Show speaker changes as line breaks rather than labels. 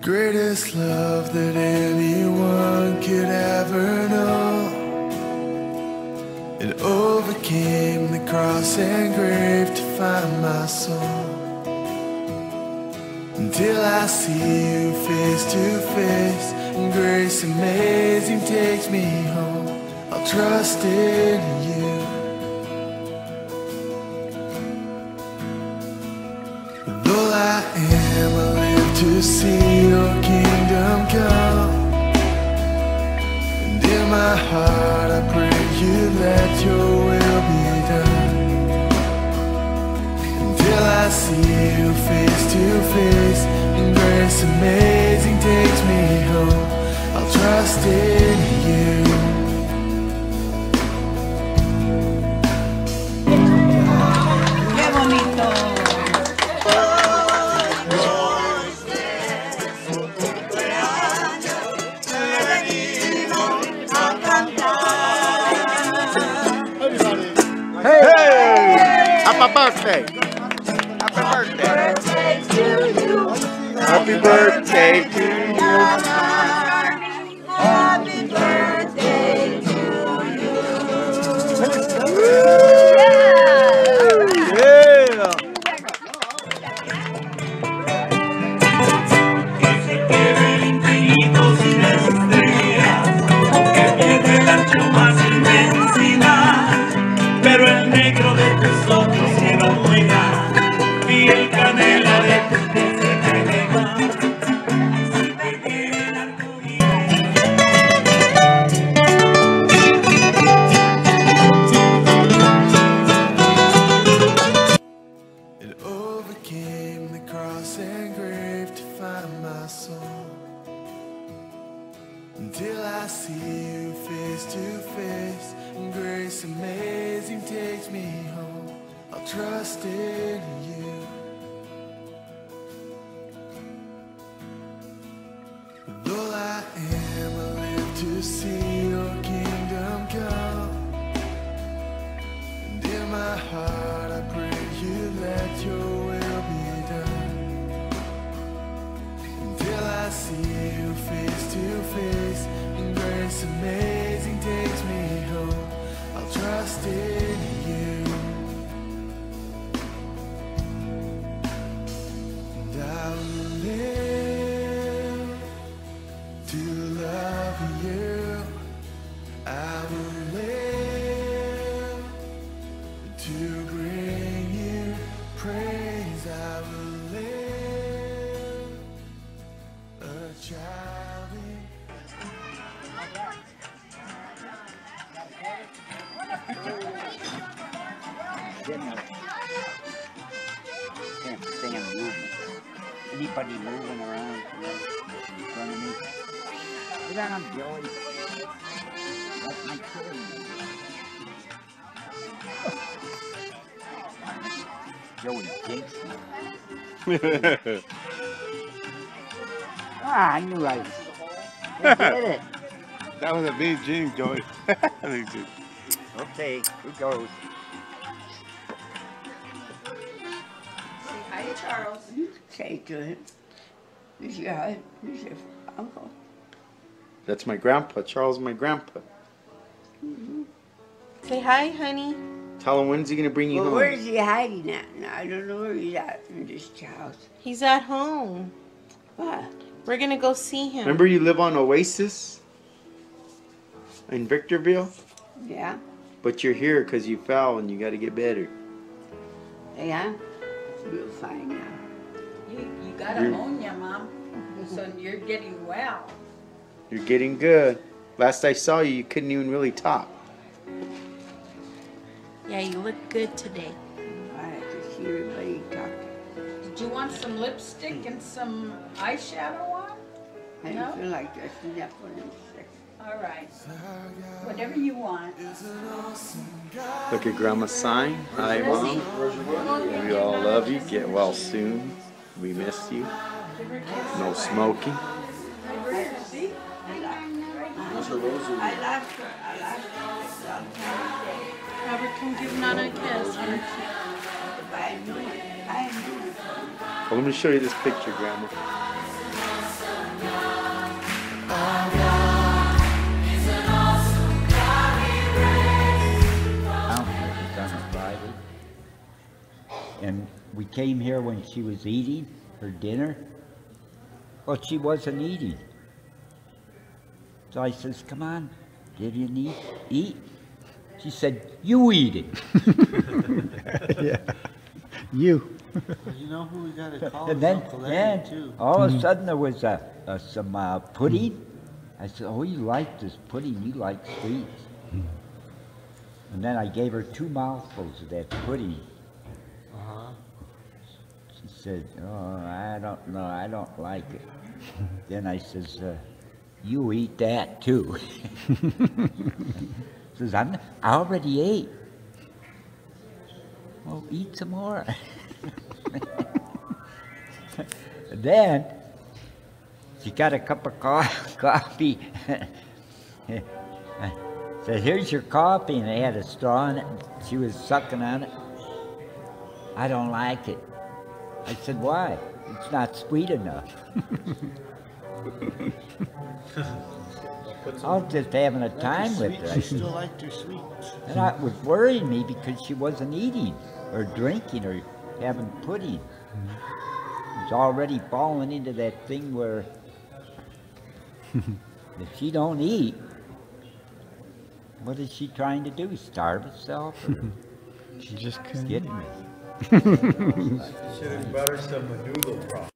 greatest love that anyone could ever know. It overcame the cross and grave to find my soul. Until I see you face to face, and grace amazing takes me home. I'll trust in you. Though I am, I live to see your kingdom come. And in my heart, I pray you let your will be done. Until I see you face to face, and grace amazing takes me home. I'll trust in
Happy birthday! Happy birthday! Happy birthday to you! Yeah!
Until I see you face to face, and grace amazing takes me home. I'll trust in you. Though I am, I to see your kingdom come. And in my heart, I pray you let your will be done. Until I see you face to face, grace amazing takes me home. I'll trust in you. And I will live to love you. I will live to bring you praise. I will live a child.
Can't stand movement. Anybody moving around you know, in front of me. Sit down, Joey. That's my kid. Joey jinxed me. ah, I knew I was. Did it.
That was a big dream, Joey.
Okay, who goes?
Hi Charles.
say to him, who's your, hu- who's your uncle?
That's my grandpa. Charles, my grandpa.
Say hi, honey.
Tell him when's he gonna bring you
Well,
home.
where is he hiding at? now? I don't know where he's at in this house.
He's at home.
What?
We're gonna go see him.
Remember you live on Oasis? In Victorville?
Yeah,
But you're here because you fell and you got to get better.
yeah. We'll find out.
You, you got
You're-
pneumonia, Mom, so you're getting well.
You're getting good. Last I saw you, you couldn't even really talk.
Yeah, you look good today.
I have to see everybody talk.
Did you want some lipstick and some eyeshadow on?
I
No?
don't feel like dressing up for them.
All right. Whatever you want.
Look at Grandma's sign. Hi, Mom. We all love you. Get well soon. We miss you. No smoking.
I laughed her, I laughed her. I'll tell you.
Robert, come give Nana a kiss.
If I knew it, I knew it.
Well, let me show you this picture, Grandma.
And we came here when she was eating her dinner. Well, she wasn't eating. So I says, come on, give you an eat, eat. She said, you eat it.
yeah. You.
You know who we gotta call?
And then,
Uncle
then
too.
all of a mm. sudden there was a, a, some uh, pudding. Mm. I said, oh, you like this pudding, you like sweets. Mm. And then I gave her two mouthfuls of that pudding. Said, "Oh, I don't know. I don't like it." then I says, uh, "You eat that too." says, "I'm. I already ate." Well, eat some more. then she got a cup of co- coffee. Said, "Here's your coffee," and it had a straw in it. She was sucking on it. I don't like it. I said, why? It's not sweet enough. I was just having a time with her. I
She still liked her sweets.
and it was worrying me because she wasn't eating or drinking or having pudding. She's already falling into that thing where if she don't eat, what is she trying to do? Starve herself?
She just couldn't.
kidding me?
Should have brought some noodle broth.